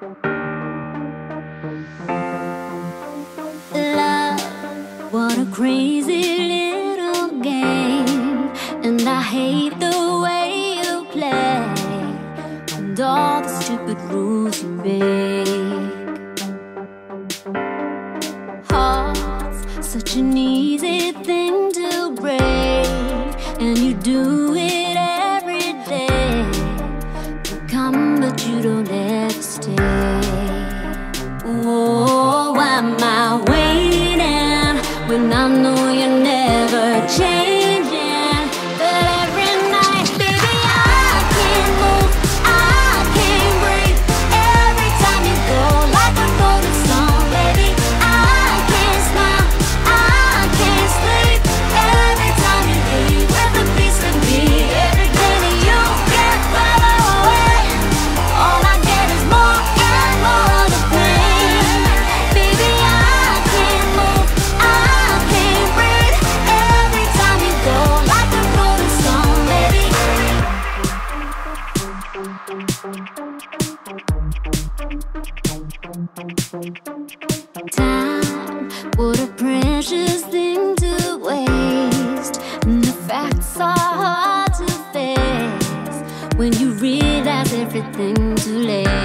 Love, what a crazy little game. And I hate the way you play. And all the stupid rules you make. Heart's such an easy thing to break. And you do it I know precious thing to waste. And the facts are hard to face when you realize everything too late.